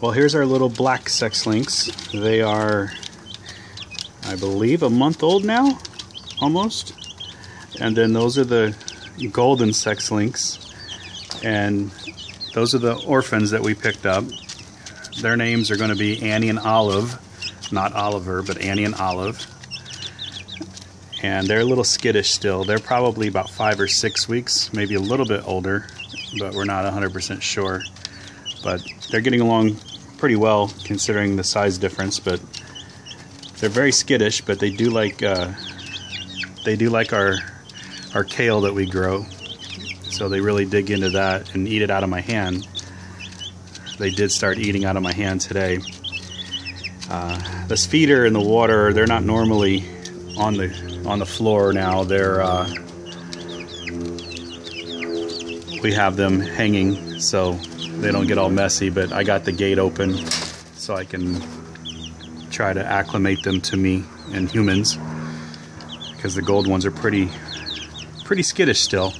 Well, here's our little black sex links. They are, I believe, a month old now, almost. And then those are the golden sex links. And those are the orphans that we picked up. Their names are going to be Annie and Olive. Not Oliver, but Annie and Olive. And they're a little skittish still. They're probably about five or six weeks, maybe a little bit older, but we're not 100% sure. But they're getting along pretty well considering the size difference. But they're very skittish, but they do like uh, they do like our our kale that we grow. So they really dig into that and eat it out of my hand. They did start eating out of my hand today. Uh, this feeder and the water, they're not normally on the on the floor now. They're uh, we have them hanging so they don't get all messy. But I got the gate open so I can try to acclimate them to me and humans because the gold ones are pretty pretty skittish still.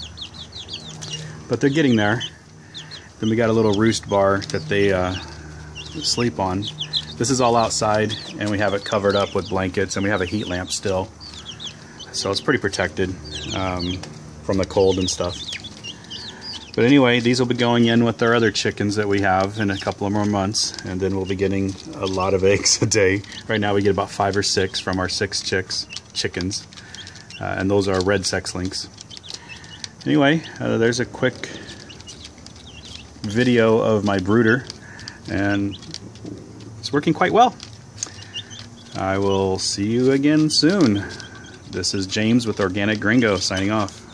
But they're getting there. Then we got a little roost bar that they uh, sleep on. This is all outside and we have it covered up with blankets and we have a heat lamp still. So it's pretty protected um, from the cold and stuff. But anyway, these will be going in with our other chickens that we have in a couple of more months, and then we'll be getting a lot of eggs a day. Right now, we get about five or six from our six chicks, chickens, uh, and those are red sex links. Anyway, uh, there's a quick video of my brooder, and it's working quite well. I will see you again soon. This is James with Organic Gringo signing off.